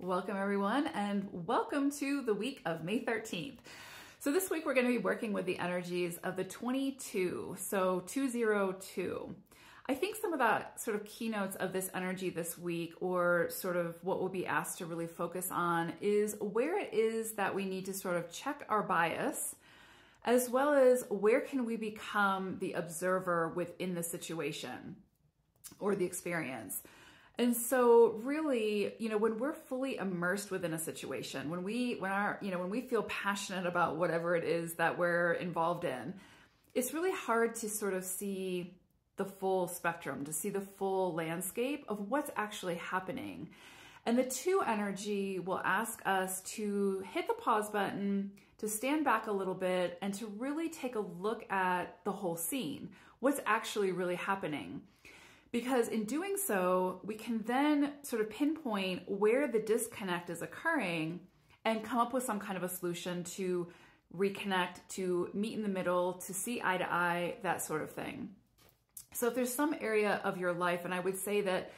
Welcome, everyone, and welcome to the week of May 13th. So, this week we're going to be working with the energies of the 22, so 202. I think some of the sort of keynotes of this energy this week, or sort of what we'll be asked to really focus on, is where it is that we need to sort of check our bias, as well as where can we become the observer within the situation or the experience. And so really, you know, when we're fully immersed within a situation, when we when our, you know, when we feel passionate about whatever it is that we're involved in, it's really hard to sort of see the full spectrum, to see the full landscape of what's actually happening. And the two energy will ask us to hit the pause button, to stand back a little bit, and to really take a look at the whole scene. What's actually really happening? Because in doing so, we can then sort of pinpoint where the disconnect is occurring and come up with some kind of a solution to reconnect, to meet in the middle, to see eye to eye, that sort of thing. So if there's some area of your life, and I would say that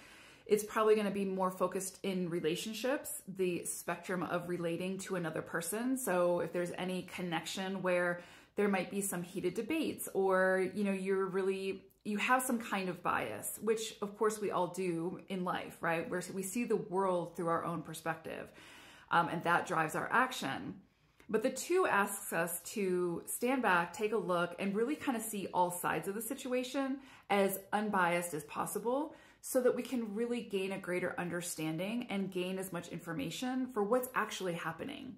it's probably going to be more focused in relationships, the spectrum of relating to another person. So if there's any connection where there might be some heated debates or you know you're really you have some kind of bias, which of course we all do in life, right? Where we see the world through our own perspective, um, and that drives our action. But the two asks us to stand back, take a look, and really kind of see all sides of the situation as unbiased as possible so that we can really gain a greater understanding and gain as much information for what's actually happening.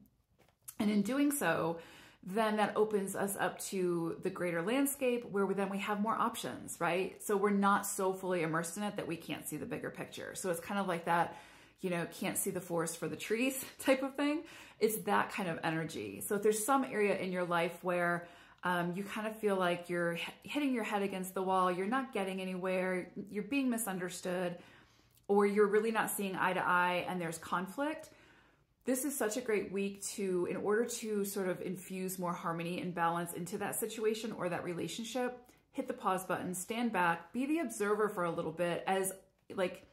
And in doing so, then that opens us up to the greater landscape where we, then we have more options, right? So we're not so fully immersed in it that we can't see the bigger picture. So it's kind of like that, you know, can't see the forest for the trees type of thing. It's that kind of energy. So if there's some area in your life where um, you kind of feel like you're hitting your head against the wall, you're not getting anywhere, you're being misunderstood, or you're really not seeing eye to eye and there's conflict, this is such a great week to, in order to sort of infuse more harmony and balance into that situation or that relationship, hit the pause button, stand back, be the observer for a little bit as like,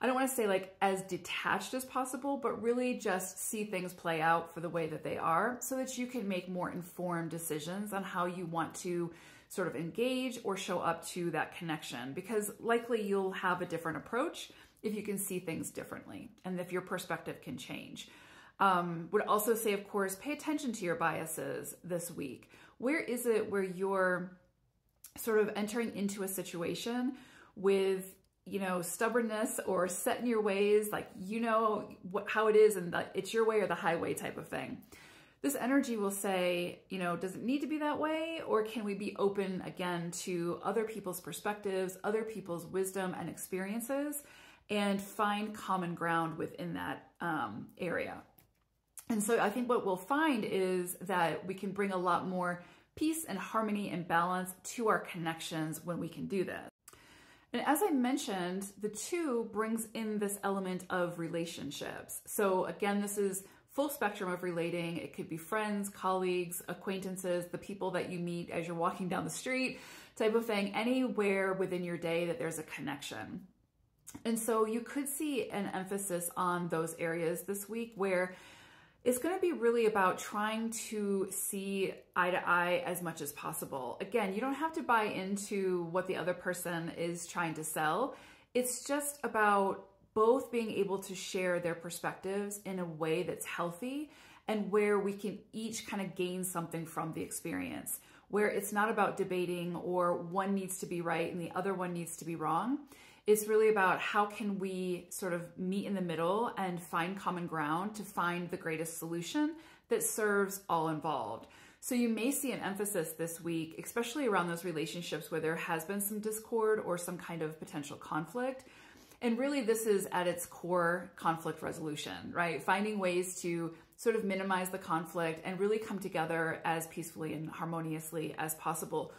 I don't want to say like as detached as possible, but really just see things play out for the way that they are so that you can make more informed decisions on how you want to sort of engage or show up to that connection. Because likely you'll have a different approach if you can see things differently and if your perspective can change. Um, would also say, of course, pay attention to your biases this week. Where is it where you're sort of entering into a situation with you know stubbornness or set in your ways like you know what, how it is and that it's your way or the highway type of thing this energy will say you know does it need to be that way or can we be open again to other people's perspectives other people's wisdom and experiences and find common ground within that um, area and so I think what we'll find is that we can bring a lot more peace and harmony and balance to our connections when we can do this. And as I mentioned, the two brings in this element of relationships. So again, this is full spectrum of relating. It could be friends, colleagues, acquaintances, the people that you meet as you're walking down the street type of thing, anywhere within your day that there's a connection. And so you could see an emphasis on those areas this week where it's going to be really about trying to see eye to eye as much as possible. Again, you don't have to buy into what the other person is trying to sell. It's just about both being able to share their perspectives in a way that's healthy and where we can each kind of gain something from the experience, where it's not about debating or one needs to be right and the other one needs to be wrong. It's really about how can we sort of meet in the middle and find common ground to find the greatest solution that serves all involved. So you may see an emphasis this week, especially around those relationships where there has been some discord or some kind of potential conflict. And really this is at its core conflict resolution, right? Finding ways to sort of minimize the conflict and really come together as peacefully and harmoniously as possible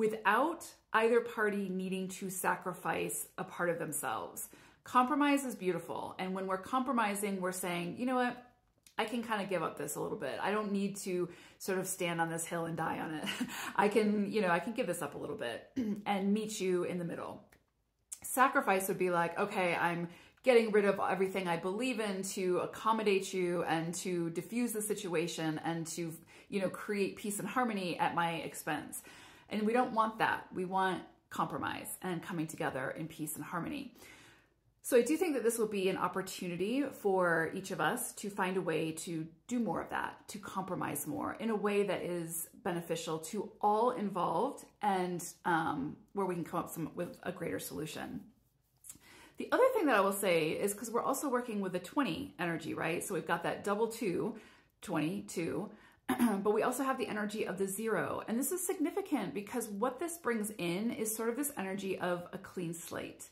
without either party needing to sacrifice a part of themselves. Compromise is beautiful. And when we're compromising, we're saying, you know what? I can kind of give up this a little bit. I don't need to sort of stand on this hill and die on it. I can, you know, I can give this up a little bit and meet you in the middle. Sacrifice would be like, okay, I'm getting rid of everything I believe in to accommodate you and to diffuse the situation and to, you know, create peace and harmony at my expense. And we don't want that. We want compromise and coming together in peace and harmony. So I do think that this will be an opportunity for each of us to find a way to do more of that, to compromise more in a way that is beneficial to all involved and um, where we can come up some, with a greater solution. The other thing that I will say is because we're also working with the 20 energy, right? So we've got that double two, 22, but we also have the energy of the zero. And this is significant because what this brings in is sort of this energy of a clean slate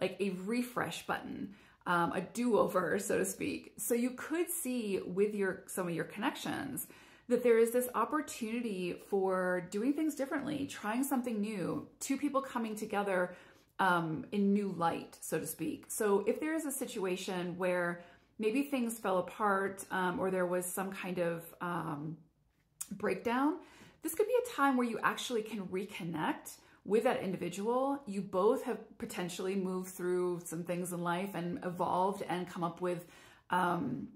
like a refresh button, um, a do-over, so to speak. So you could see with your some of your connections that there is this opportunity for doing things differently, trying something new, two people coming together um, in new light, so to speak. So if there is a situation where maybe things fell apart um, or there was some kind of um, breakdown, this could be a time where you actually can reconnect with that individual, you both have potentially moved through some things in life and evolved and come up with, um,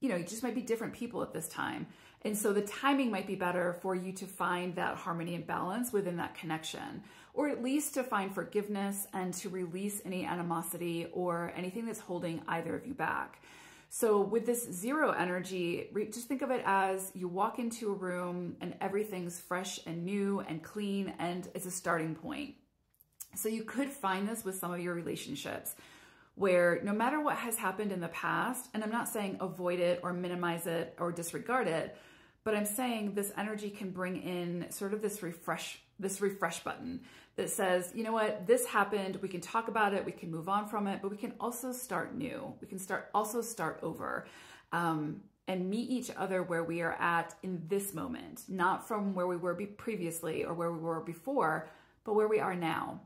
you know, you just might be different people at this time. And so the timing might be better for you to find that harmony and balance within that connection, or at least to find forgiveness and to release any animosity or anything that's holding either of you back. So with this zero energy, just think of it as you walk into a room and everything's fresh and new and clean and it's a starting point. So you could find this with some of your relationships where no matter what has happened in the past, and I'm not saying avoid it or minimize it or disregard it, but I'm saying this energy can bring in sort of this refresh, this refresh button that says, you know what, this happened, we can talk about it, we can move on from it, but we can also start new. We can start also start over um, and meet each other where we are at in this moment, not from where we were previously or where we were before, but where we are now.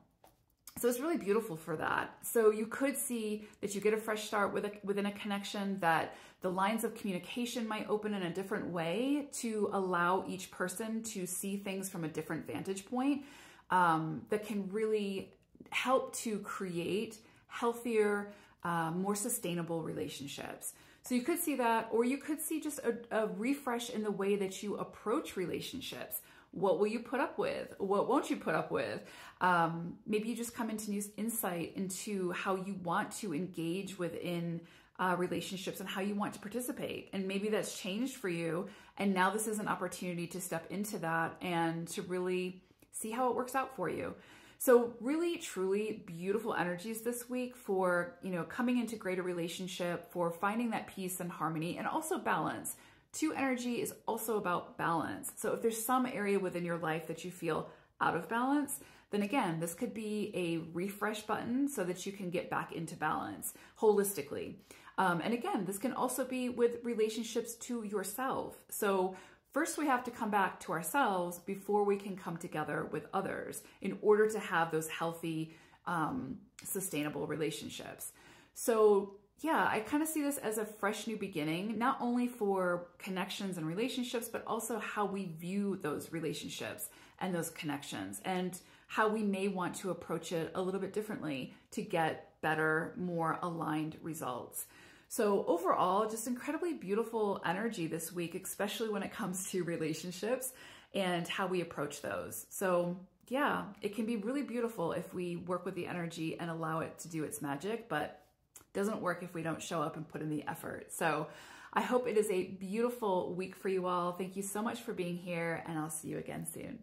So it's really beautiful for that. So you could see that you get a fresh start with a, within a connection that the lines of communication might open in a different way to allow each person to see things from a different vantage point um, that can really help to create healthier, uh, more sustainable relationships. So you could see that, or you could see just a, a refresh in the way that you approach relationships. What will you put up with? What won't you put up with? Um, maybe you just come into new insight into how you want to engage within uh, relationships and how you want to participate. And maybe that's changed for you. And now this is an opportunity to step into that and to really see how it works out for you. So really, truly beautiful energies this week for, you know, coming into greater relationship, for finding that peace and harmony and also balance. Two energy is also about balance. So if there's some area within your life that you feel out of balance, then again, this could be a refresh button so that you can get back into balance holistically. Um, and again, this can also be with relationships to yourself. So First, we have to come back to ourselves before we can come together with others in order to have those healthy, um, sustainable relationships. So yeah, I kind of see this as a fresh new beginning, not only for connections and relationships, but also how we view those relationships and those connections and how we may want to approach it a little bit differently to get better, more aligned results. So overall, just incredibly beautiful energy this week, especially when it comes to relationships and how we approach those. So yeah, it can be really beautiful if we work with the energy and allow it to do its magic, but doesn't work if we don't show up and put in the effort. So I hope it is a beautiful week for you all. Thank you so much for being here and I'll see you again soon.